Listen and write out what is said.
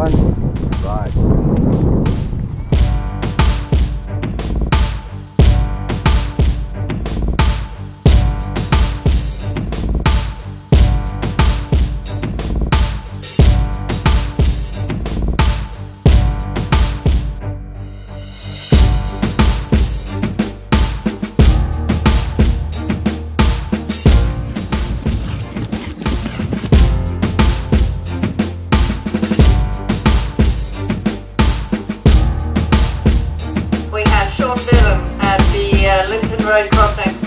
one. Bye. right across crossing.